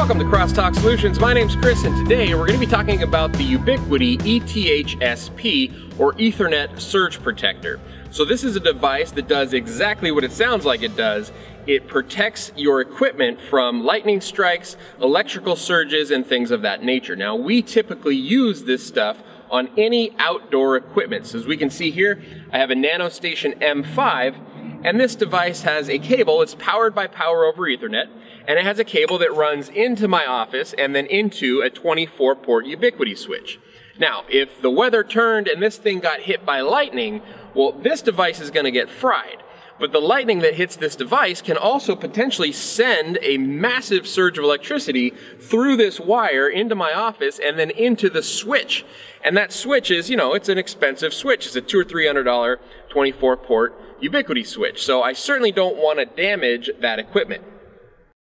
Welcome to Crosstalk Solutions. My name's Chris, and today we're going to be talking about the Ubiquiti ETH-SP or Ethernet Surge Protector. So this is a device that does exactly what it sounds like it does. It protects your equipment from lightning strikes, electrical surges, and things of that nature. Now, we typically use this stuff on any outdoor equipment. So as we can see here, I have a NanoStation M5, and this device has a cable. It's powered by power over Ethernet, and it has a cable that runs into my office and then into a 24 port Ubiquiti switch. Now, if the weather turned and this thing got hit by lightning, well, this device is gonna get fried. But the lightning that hits this device can also potentially send a massive surge of electricity through this wire into my office and then into the switch. And that switch is, you know, it's an expensive switch. It's a two or three hundred dollar 24 port Ubiquiti switch. So I certainly don't want to damage that equipment.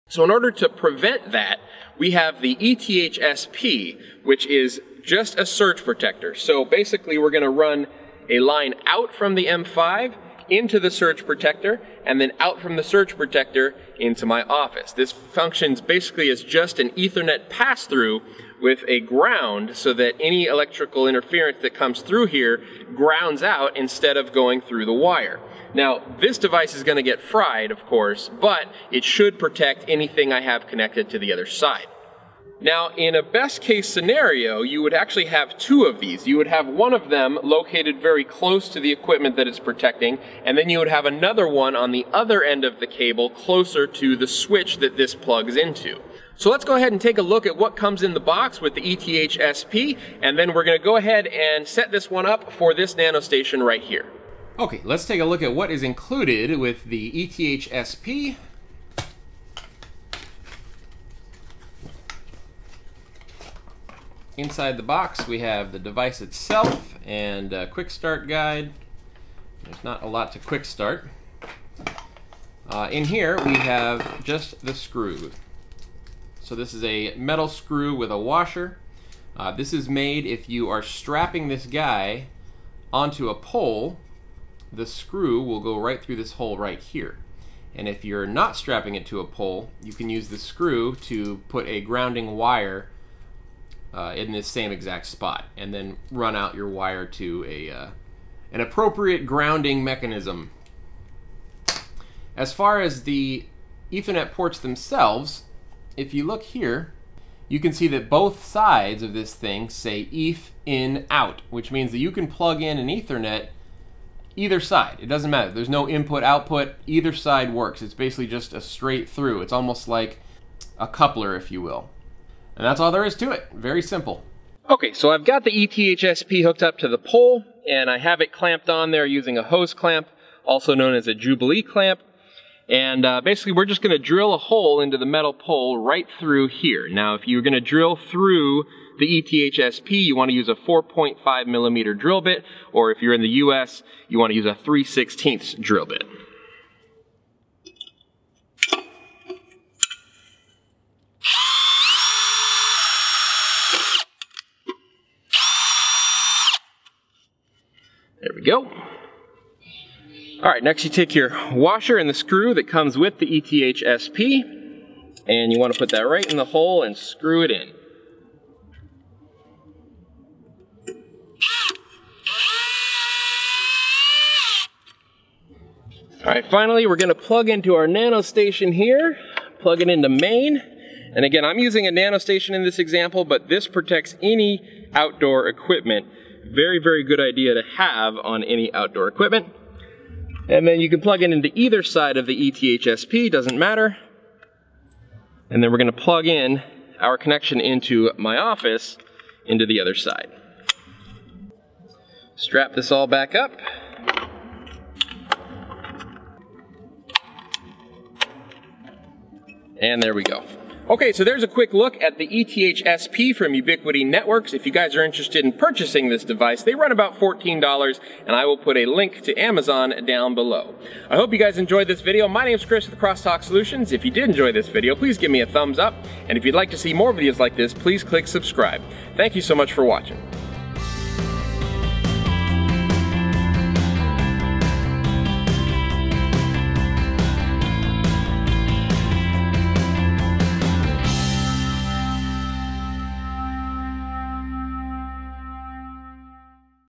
So in order to prevent that, we have the ETH-SP, which is just a surge protector. So basically we're going to run a line out from the M5 into the surge protector and then out from the surge protector into my office. This functions basically as just an ethernet pass-through with a ground so that any electrical interference that comes through here grounds out instead of going through the wire. Now, this device is going to get fried, of course, but it should protect anything I have connected to the other side. Now, in a best case scenario, you would actually have two of these. You would have one of them located very close to the equipment that it's protecting, and then you would have another one on the other end of the cable closer to the switch that this plugs into. So let's go ahead and take a look at what comes in the box with the ETH-SP, and then we're gonna go ahead and set this one up for this NanoStation right here. Okay, let's take a look at what is included with the ETH-SP. Inside the box, we have the device itself and a quick start guide. There's not a lot to quick start. Uh, in here, we have just the screw. So this is a metal screw with a washer. Uh, this is made if you are strapping this guy onto a pole, the screw will go right through this hole right here. And if you're not strapping it to a pole, you can use the screw to put a grounding wire uh, in this same exact spot, and then run out your wire to a uh, an appropriate grounding mechanism. As far as the Ethernet ports themselves, if you look here, you can see that both sides of this thing say ETH in out, which means that you can plug in an Ethernet either side. It doesn't matter. There's no input output. Either side works. It's basically just a straight through. It's almost like a coupler, if you will. And that's all there is to it. Very simple. Okay, so I've got the ETH-SP hooked up to the pole, and I have it clamped on there using a hose clamp, also known as a Jubilee clamp. And uh, basically, we're just going to drill a hole into the metal pole right through here. Now, if you're going to drill through the ETH-SP, you want to use a 4.5 millimeter drill bit, or if you're in the US, you want to use a 3 16 drill bit. There we go. All right, next you take your washer and the screw that comes with the ETH-SP, and you want to put that right in the hole and screw it in. All right, finally, we're gonna plug into our NanoStation here, plug it into main, and again, I'm using a NanoStation in this example, but this protects any outdoor equipment very, very good idea to have on any outdoor equipment. And then you can plug it into either side of the ETH-SP, doesn't matter. And then we're gonna plug in our connection into my office into the other side. Strap this all back up. And there we go. Okay, so there's a quick look at the ETH-SP from Ubiquiti Networks. If you guys are interested in purchasing this device, they run about $14, and I will put a link to Amazon down below. I hope you guys enjoyed this video. My name is Chris with Crosstalk Solutions. If you did enjoy this video, please give me a thumbs up, and if you'd like to see more videos like this, please click subscribe. Thank you so much for watching.